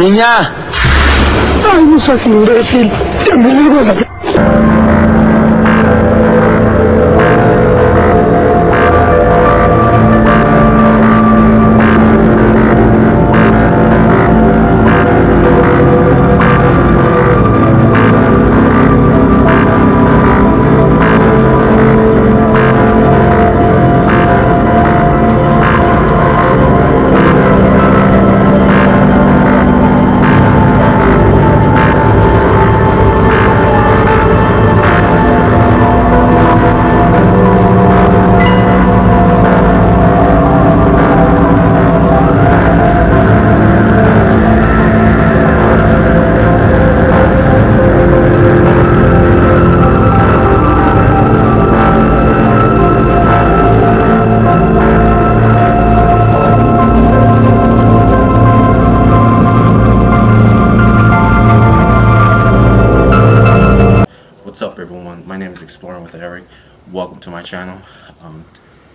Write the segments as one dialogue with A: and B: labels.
A: Niña.
B: Ay, no seas imbécil. Ya me digo la...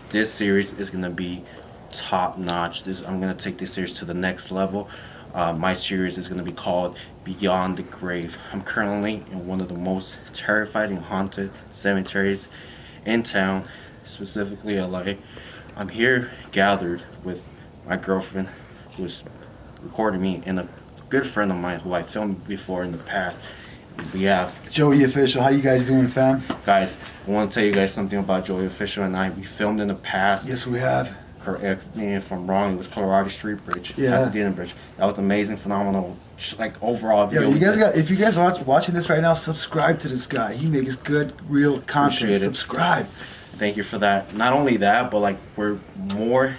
C: this series is gonna be top notch. This I'm gonna take this series to the next level. Uh, my series is gonna be called Beyond the Grave. I'm currently in one of the most terrified and haunted cemeteries in town, specifically LA. I'm here gathered with my girlfriend, who's recording me, and a good friend of mine who I filmed before in the past. We have
D: Joey Official, how you guys doing, fam?
C: Guys, I want to tell you guys something about Joey Official and I. We filmed in the past.
D: Yes, we have.
C: Correct eh, me if I'm wrong. It was Colorado Street Bridge,
D: Yeah.
C: Pasadena Bridge. That was amazing, phenomenal. Just like overall view.
D: you guys got. If you guys watch watching this right now, subscribe to this guy. He makes good, real content. Subscribe.
C: Thank you for that. Not only that, but like we're more,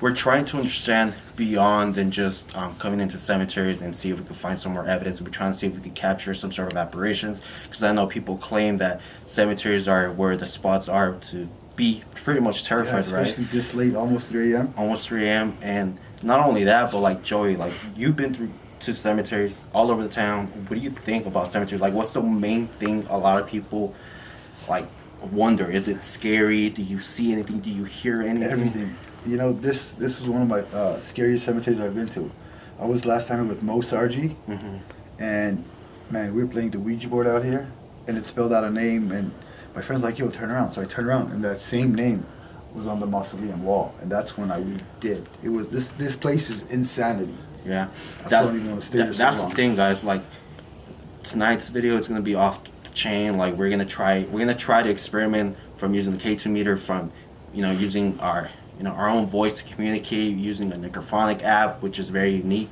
C: we're trying to understand beyond than just um, coming into cemeteries and see if we can find some more evidence. We're trying to see if we can capture some sort of apparitions because I know people claim that cemeteries are where the spots are to be pretty much
D: Yeah,
C: terrified, right?
D: especially this late, almost 3 a.m.
C: almost 3 a.m. And not only that, but like Joey, like you've been through to cemeteries all over the town. What do you think about cemeteries? Like, what's the main thing a lot of people like wonder? Is it scary? Do you see anything? Do you hear anything?
D: Everything. You know, this this was one of my uh, scariest cemeteries I've been to. I was last time with Moe Sargi,
C: Mhm.
D: and man, we were playing the Ouija board out here, and it spelled out a name, and my friend's like, "Yo, turn around." So I turned around, and that same name was on the mausoleum wall, and that's when I we did. It was this this place is insanity.
C: Yeah,
D: That's
C: that's
D: why we wanna stay
C: that-
D: so
C: that's the thing, guys. Like tonight's video is gonna be off the chain. Like we're gonna try we're gonna try to experiment from using the K2 meter, from you know using our you know our own voice to communicate, using a necrophonic app, which is very unique.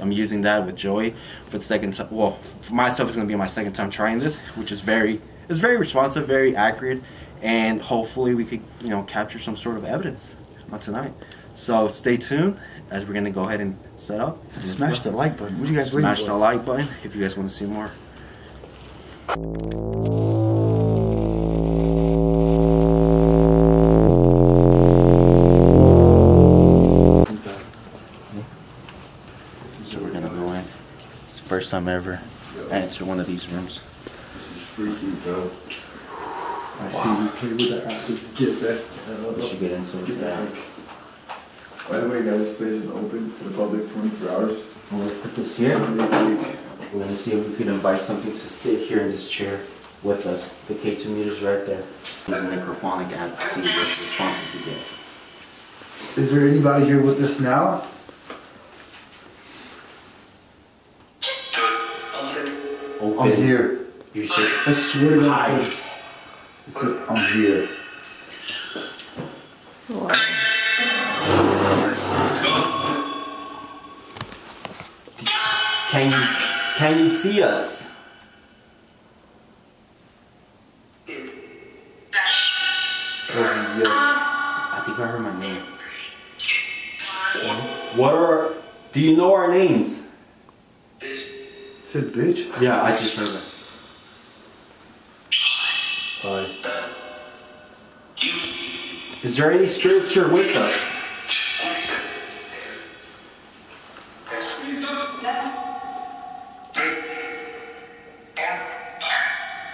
C: I'm using that with Joey for the second time. Well, for myself, it's gonna be my second time trying this, which is very it's very responsive, very accurate, and hopefully we could you know capture some sort of evidence on tonight. So stay tuned as we're gonna go ahead and set up. and
D: Smash the like button. What are you guys
C: Smash the like button if you guys want to see more. First time ever I enter one of these rooms.
D: This is freaky, bro. I see you play with the app. Get that. that
C: We should get into it.
D: Get that
C: Yeah.
D: By the way, guys, this place is open to the public 24 hours.
C: I'm gonna put this here.
D: Seven week.
C: We're gonna see if we can invite something to sit here in this chair with us. The K2 meter's right there. Use a necrophonic app to see what responses we get.
D: Is there anybody here with us now?
C: Open.
D: I'm here.
C: You should.
D: I swear to God.
C: Hi.
D: it said, I'm here.
C: Can you can you see us?
D: Yes.
C: I think I heard my name. What are? Do you know our names?
D: It said, bitch.
C: Yeah, I just heard that.
D: Hi.
C: Is there any spirits here with us?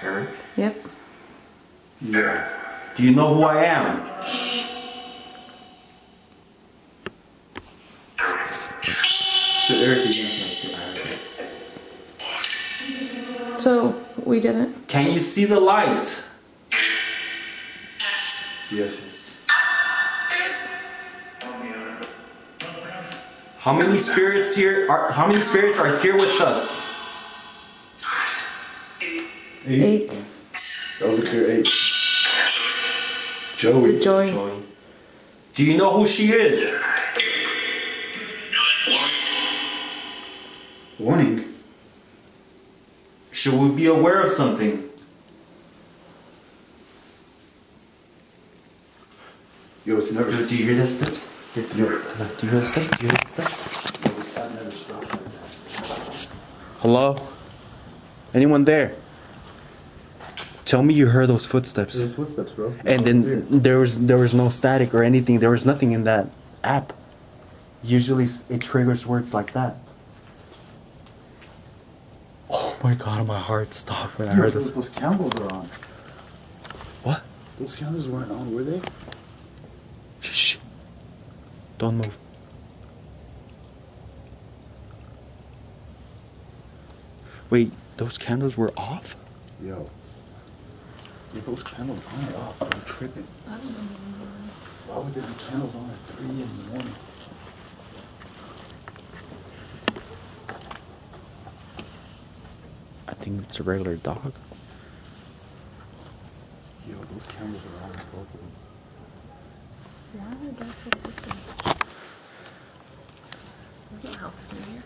C: Eric,
E: Yep.
D: Yeah.
C: do you know who I am? So Eric, you answer.
A: So we didn't.
C: Can you see the light?
D: Yes.
C: How many spirits here are? How many spirits are here with us?
D: Eight.
A: Eight.
D: That was a clear eight. Joey.
A: Joy.
C: Joy. Do you know who she is?
D: Warning.
C: Should we be aware of something?
D: Yo, it's never.
C: Do you hear that steps?
D: Yo,
C: Do you hear the steps? Do you hear the steps?
D: this cat never stops like that.
C: Hello? Anyone there? Tell me you heard those footsteps.
D: There's footsteps, bro.
C: And then there was there was no static or anything. There was nothing in that app. Usually it triggers words like that. Oh my god, my heart stopped when I heard
D: those,
C: this.
D: those candles are on.
C: What?
D: Those candles weren't on, were they?
C: Shh. Don't move. Wait, those candles were off?
D: Yo. Yo, those candles on or off? I'm tripping. Why would there be candles on at 3 in the morning?
C: I think it's a regular dog.
D: Yo, those candles are on both of them.
A: Why are dogs so distant? There's no houses near here.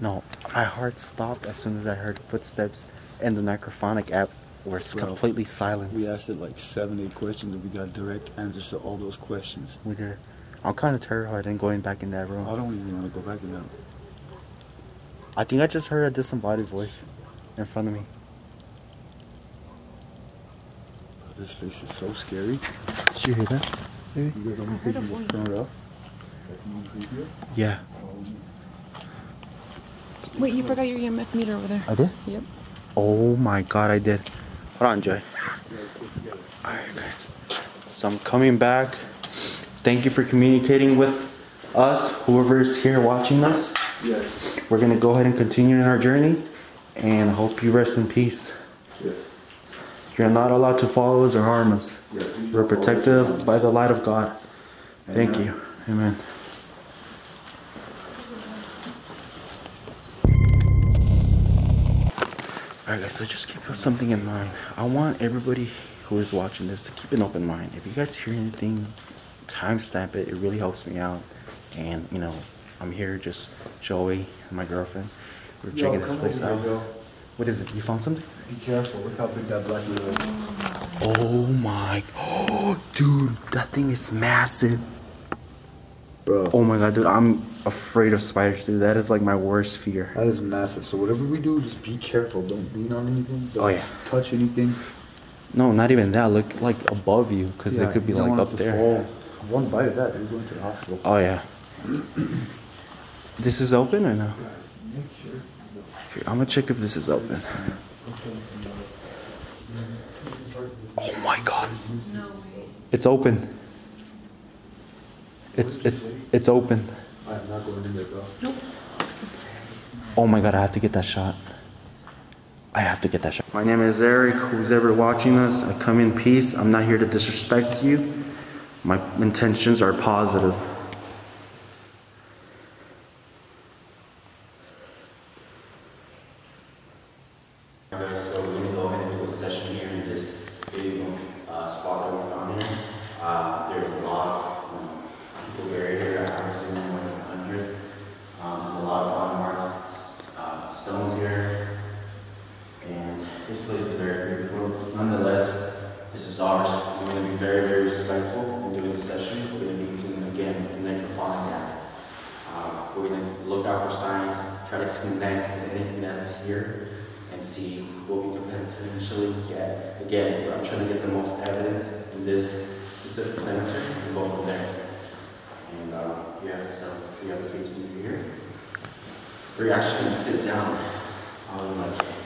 C: No, my heart stopped as soon as I heard footsteps and the necrophonic app was
D: Bro,
C: completely silenced.
D: We asked it like seven, eight questions, and we got direct answers to all those questions.
C: We did. I'm kind of terrified in going back in that room.
D: I don't even want to go back in there.
C: I think I just heard a disembodied voice in front of me.
D: Oh, this place is so scary.
C: Did you hear that?
D: You guys don't think you just turn it off?
C: Yeah.
A: Wait, you forgot your EMF meter over there.
C: I did?
A: Yep.
C: Oh my god, I did. Hold on, Joy. Alright, guys. So I'm coming back. Thank you for communicating with us, whoever's here watching us.
D: Yes.
C: We're gonna go ahead and continue in our journey and hope you rest in peace.
D: Yes.
C: You're not allowed to follow us or harm us. We're protected by the light of God. Thank you. Amen. Alright guys, so just keep something in mind. I want everybody who is watching this to keep an open mind. If you guys hear anything, timestamp it. It really helps me out. And, you know, I'm here just Joey my girlfriend. We're
D: Yo,
C: checking this place out. What is it? You found something?
D: Be careful. Look how big that black widow is.
C: Oh my, oh, dude, that thing is massive.
D: Bro,
C: Oh my god, dude, I'm afraid of spiders, dude. That is like my worst fear.
D: that is massive. So whatever we do, just be careful. Don't lean on anything. Oh, don't
C: Oh, yeah.
D: touch anything.
C: No, not even that. Look like above you, because
D: Yeah,
C: it could be like up there.
D: fall. One bite of that, you're going to the hospital.
C: Oh yeah. this is open or no? Here, I'm gonna check if this is open. Oh my god. It's open. It's it's it's open. Oh my god, I have to get that shot. I have to get that shot. My name is Eric. Who's ever watching us, I come in peace. I'm not here to disrespect you. My intentions are positive. Alright, so we're gonna go ahead and do a session here in this video uh, spot that we found here. Uh, there's a lot of um, people buried here. I assume more than 100. Um, there's a lot of unmarked uh, stones here. And this place is very beautiful. Nonetheless, this is ours. We're going to be very, very respectful in doing this session. We're going to be using, again, the necrophonic app. Uh, we're going to look out for signs, try to connect with anything that's here, and see what we can potentially get. Again, I'm trying to get the most evidence in this specific cemetery and go from there. And uh, yeah, so we have the page here. We're actually going to sit down on like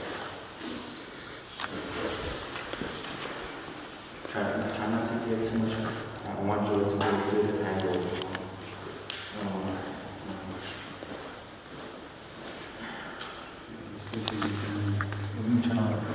C: I want Joy to be included and Joy to
A: be.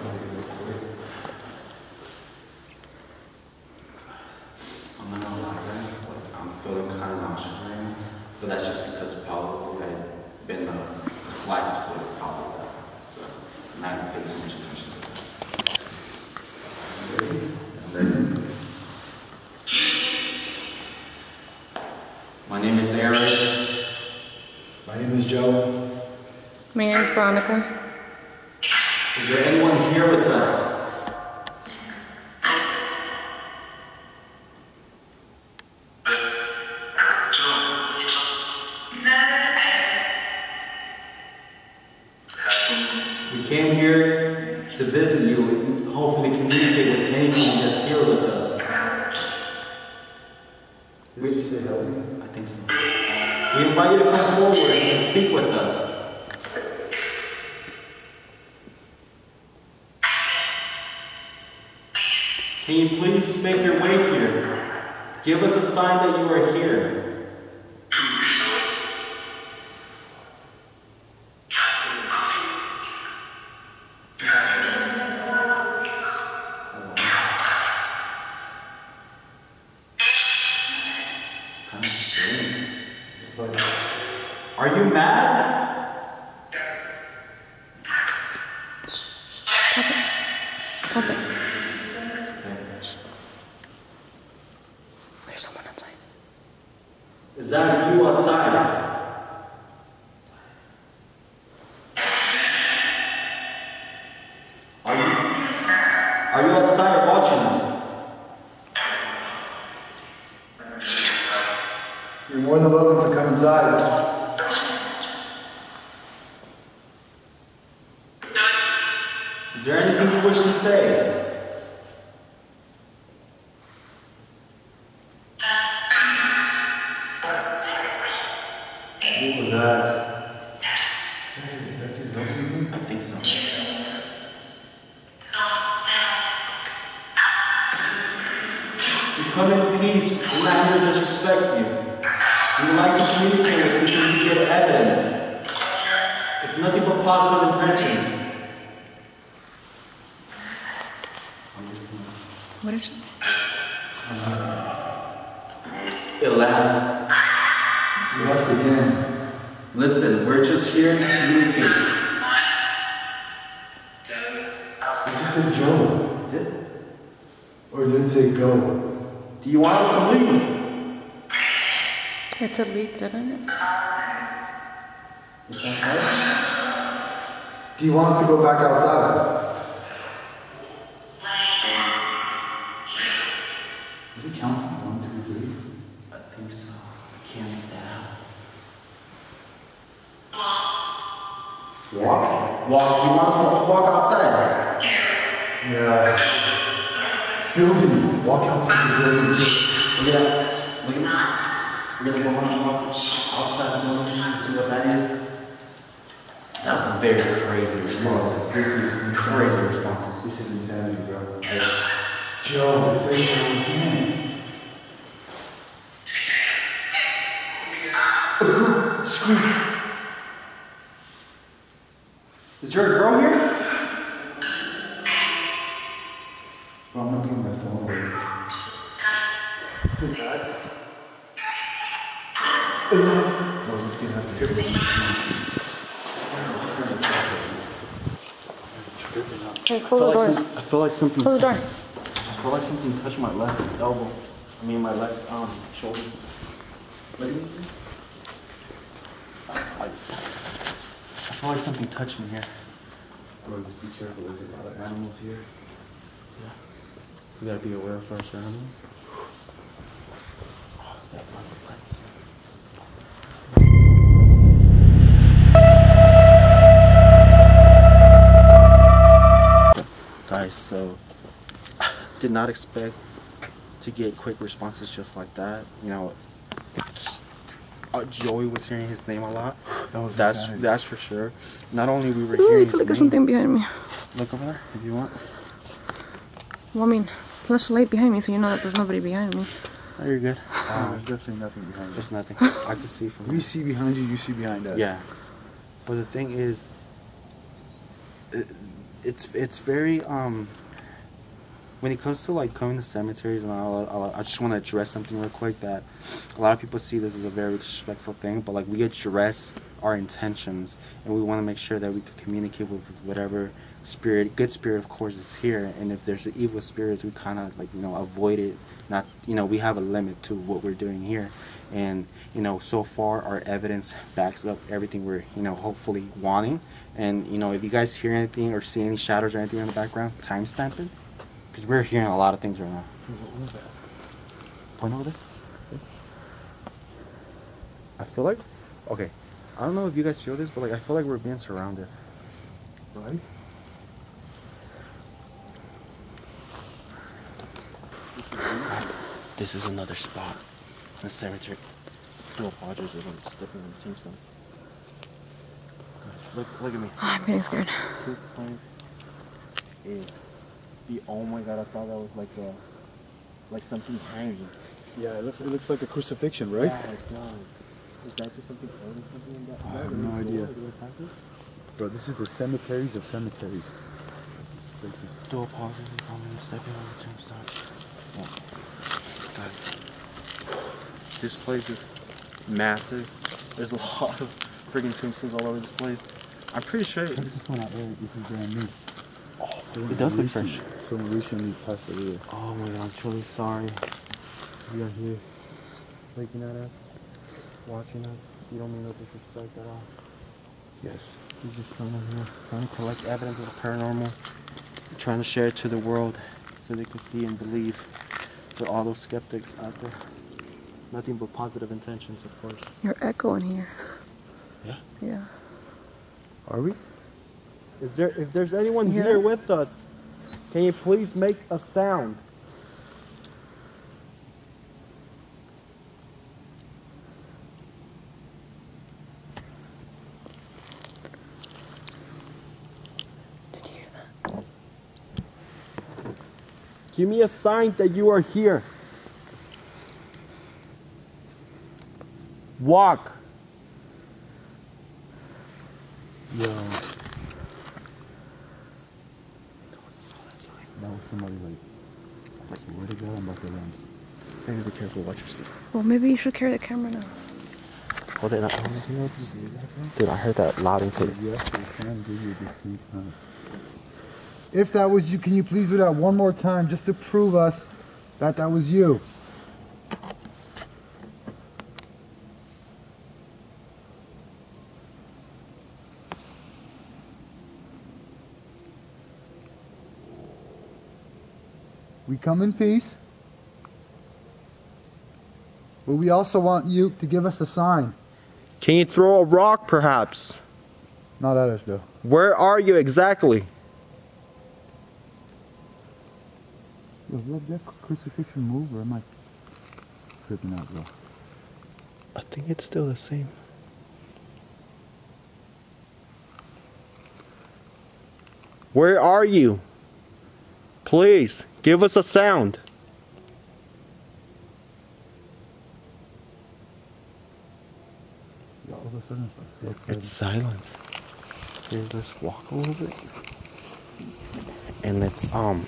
A: Veronica.
C: Is there anyone here with us? We came here to visit you and hopefully communicate with anyone that's here with us.
D: Did you say help me?
C: I think so. We invite you to come forward and speak with us. Can you please make your way here? Give us a sign that you are here.
D: Come
C: in peace. We're not here to disrespect you. We like to communicate with you so you get evidence. It's nothing but positive intentions.
A: What did you say?
C: It left.
D: You left again.
C: Listen, we're just here to communicate.
D: It just said Joe.
C: Did-
D: Or did it say go?
C: Do you want us to leave?
A: It's a leave, didn't it?
C: Is that right?
D: Do you want us to go back outside? Is it counting? One, two, three.
C: I think so. I can't make that out.
D: Walk?
C: Walk. You want us to walk outside?
D: Yeah. Building. Walk outside the building.
C: Ah, Look at that. Look at that. We're gonna go on and walk outside the building and see what that is. That was some very crazy responses.
D: This is
C: Crazy responses.
D: This is insanity, bro. Joe, this ain't Joe again. Scream.
C: Is there a girl here?
D: Bro, I'm not doing my phone, Bro, this gonna have to get
A: Guys, close the doors.
C: I feel like something.
A: Close the door.
C: I feel like something touched my left elbow. I mean, my left um shoulder. What do? I, I feel like something touched me here.
D: Bro, just be careful. There's a lot of animals here.
C: We gotta be aware of our surroundings. Not expect to get quick responses just like that. You know, uh, Joey was hearing his name a lot.
D: That was
C: That's
D: insanity.
C: that's for sure. Not only we were
A: Ooh, I
C: hearing
A: feel like there's something behind me.
C: Look over there if you want.
A: Well, I mean, flash the light behind me so you know that there's nobody behind me.
C: Oh, you're good.
D: Oh, there's definitely nothing behind
C: There's
D: us.
C: nothing. I can see from
D: We see behind you, you see behind us.
C: Yeah. But the thing is, it, it's it's very um. When it comes to like coming to cemeteries and all, all I just want to address something real quick that a lot of people see this as a very disrespectful thing, but like we address our intentions and we want to make sure that we can communicate with, with whatever spirit, good spirit, of course, is here. And if there's evil spirits, we kind of like you know avoid it. Not you know we have a limit to what we're doing here, and you know so far our evidence backs up everything we're you know hopefully wanting. And you know if you guys hear anything or see any shadows or anything in the background, timestamp it because we're hearing a lot of things right now. Point over there. I feel like, okay, I don't know if you guys feel this, but like I feel like we're being surrounded. Right? Guys, this is another spot. The cemetery. No apologies if I'm stepping on the tombstone. Look, look at me.
A: Oh, I'm getting scared.
C: This the oh my god, I thought that was like a like something hanging.
D: Yeah, it looks it looks like a crucifixion, right?
C: Yeah, it does. Is that just something holding something in that?
D: I have no idea. Bro, this is the cemeteries of cemeteries. This place is-
C: Do apologize I'm stepping on the tombstone. Yeah. Guys, this place is massive. There's a lot of freaking tombstones all over this place. I'm pretty sure
D: Check
C: this.
D: this one out, Eric. This is brand new. Oh,
C: it does look fresh.
D: Someone recently passed away.
C: Oh my god, I'm truly sorry. You are here looking at us, watching us. You don't mean no disrespect at all.
D: Yes.
C: We're just coming here, trying to collect evidence of the paranormal, trying to share it to the world so they can see and believe. For all those skeptics out there, nothing but positive intentions, of course.
A: You're echoing here.
C: Yeah.
A: Yeah.
C: Are we? Is there? If there's anyone
A: Yeah.
C: here with us, can you please make a sound?
A: Did you hear that?
C: Give me a sign that you are here. Walk.
D: Yo. That was somebody like, like where to go? I'm about to run.
C: Maybe be careful. Watch your step.
A: Well, maybe you should carry the camera now.
C: Hold it. I don't know if Dude, I heard that loud and clear.
D: You actually can give you distinct sign.
E: If that was you, can you please do that one more time just to prove us that that was you? Come in peace. But we also want you to give us a sign.
C: Can you throw a rock, perhaps?
E: Not at us, though.
C: Where are you exactly?
D: Let that crucifixion move or am I tripping out, bro?
C: I think it's still the same. Where are you? Please, give us a sound.
D: Yeah, all of a sudden, it's
C: silence. Here, let's walk a little bit. And let's um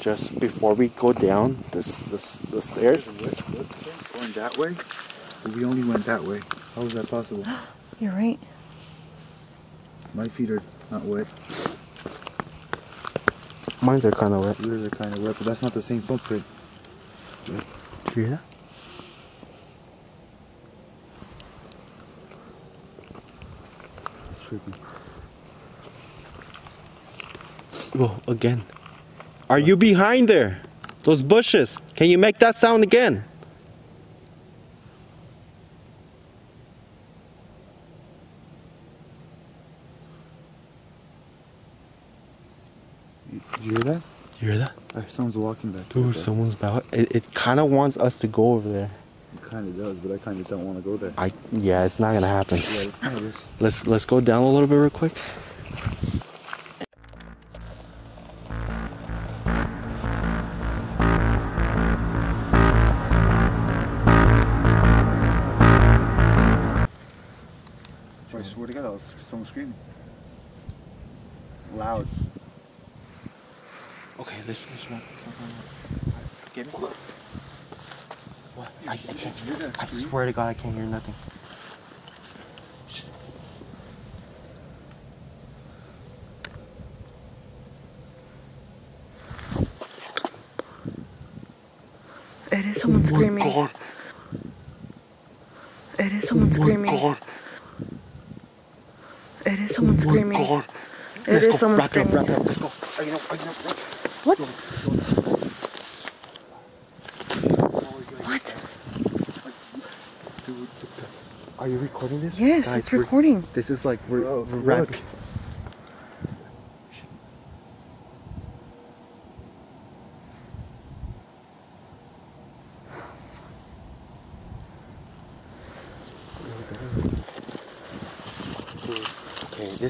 C: just before we go down this this the stairs.
D: going that way. We only went that way. How is that possible?
A: You're right.
D: My feet are not wet.
C: Mines are kind of wet.
D: Yours are kind of wet, but that's not the same footprint.
C: Did you hear that?
D: It's trippy.
C: Well, oh, again. Are you behind there? Those bushes. Can you make that sound again?
D: You, did you hear that?
C: You hear that?
D: Uh, someone's walking back.
C: Dude, someone's about. It, it kind of wants us to go over there.
D: It kind of does, but I kind of don't want to go there.
C: I yeah, it's not gonna happen.
D: Yeah, it kind of.
C: Let's let's go down a little bit real quick.
D: I swear to God, that was someone screaming. Loud.
C: Okay, let's let's. Get me. What? I, I can't.
D: hear that
C: I swear to God, I can't hear nothing.
A: It is someone oh screaming.
C: God.
A: It is someone oh screaming.
C: God.
A: It is someone oh screaming.
C: God.
A: It
C: Let's
A: is
C: go.
A: someone
C: wrap it up,
A: screaming.
C: wrap it up. Let's go. Are you know, are you know,
A: What? What?
C: Are you recording this?
A: Yes,
C: Guys,
A: it's recording.
C: This is like we're,
D: Bro,
C: we're
D: look.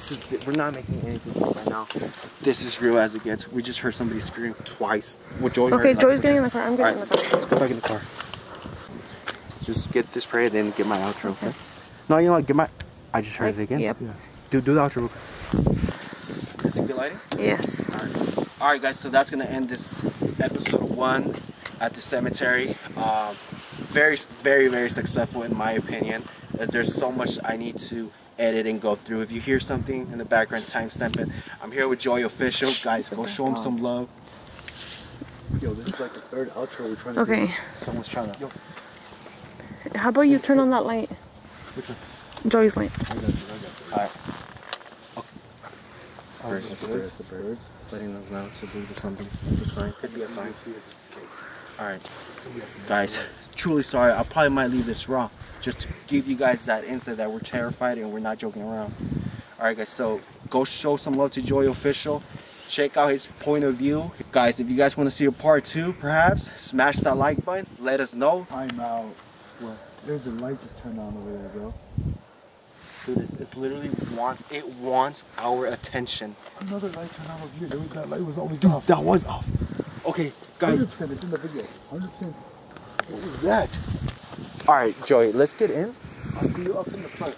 C: This is we're not making anything up right now. This is real as it gets. We just heard somebody scream twice. Well, Joey
A: Okay, Joy's getting in the car. I'm getting in the car.
C: Let's go back in the car. Just get this prayer, then get my outro. Okay. No, you know what? Get my. I just heard
A: Like,
C: it again.
A: yep.
C: Yeah. Do do the outro. Is it good lighting?
A: Yes.
C: All right, guys. So that's gonna end this episode one at the cemetery. Um, very, very, very successful in my opinion. As there's so much I need to edit and go through. If you hear something in the background, timestamp it. I'm here with Joey Official, guys. Go show him some love.
D: Yo, this is like the third outro we're trying to
A: Okay.
D: do. Someone's trying to. Yo,
A: How about you turn on that light? Joy's light.
C: All right.
D: Oh, it's a bird. It's a bird.
C: It's letting us know to believe or something. It's a sign. Could be a sign. Alright. Guys, truly sorry. I probably might leave this raw. Just to give you guys that insight that we're terrified and we're not joking around. Alright guys, so go show some love to Joey Official. Check out his point of view. Guys, if you guys want to see a part two, perhaps, smash that like button. Let us know.
E: I'm out. What? There's a light just turned on over there, bro.
C: Dude, it's, it's literally wants it wants our attention.
E: Another light turned on over here. That light was always off.
C: That was off. Okay, guys.
E: 100% it's in the video. 100%. What was that?
C: Alright, Joey, let's get in.
E: I'll see you up in the front.